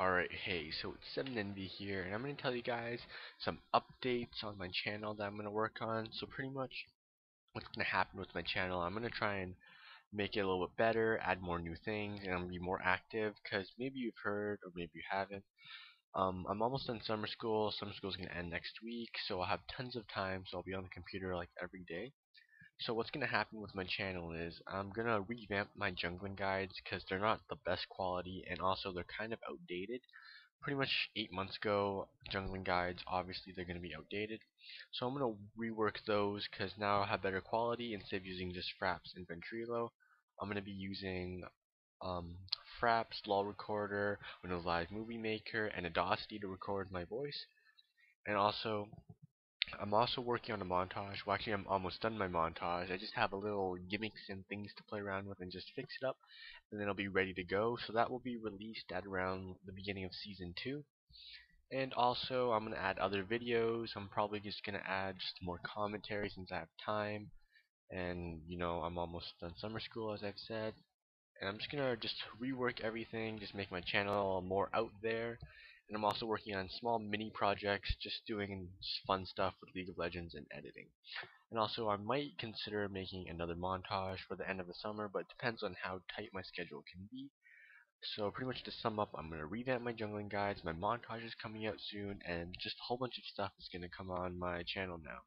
Alright, hey, so it's 7Envy here, and I'm going to tell you guys some updates on my channel that I'm going to work on. So pretty much what's going to happen with my channel, I'm going to try and make it a little bit better, add more new things, and I'm going to be more active, because maybe you've heard, or maybe you haven't. Um, I'm almost done summer school, summer school is going to end next week, so I'll have tons of time, so I'll be on the computer like every day. So what's going to happen with my channel is I'm going to revamp my jungling guides because they're not the best quality and also they're kind of outdated. Pretty much 8 months ago, jungling guides, obviously they're going to be outdated. So I'm going to rework those because now I have better quality instead of using just Fraps and Ventrilo. I'm going to be using um, Fraps, LOL Recorder, Windows Live Movie Maker, and Audacity to record my voice. And also, I'm also working on a montage. Well, actually, I'm almost done my montage. I just have a little gimmicks and things to play around with and just fix it up, and then it'll be ready to go. So that will be released at around the beginning of season two. And also, I'm gonna add other videos. I'm probably just gonna add just more commentary since I have time. And you know, I'm almost done summer school, as I've said. And I'm just gonna just rework everything, just make my channel more out there and I'm also working on small mini projects, just doing fun stuff with League of Legends and editing. And also, I might consider making another montage for the end of the summer, but it depends on how tight my schedule can be. So pretty much to sum up, I'm going to revamp my jungling guides, my montage is coming out soon, and just a whole bunch of stuff is going to come on my channel now.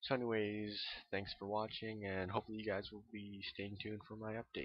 So anyways, thanks for watching, and hopefully you guys will be staying tuned for my update.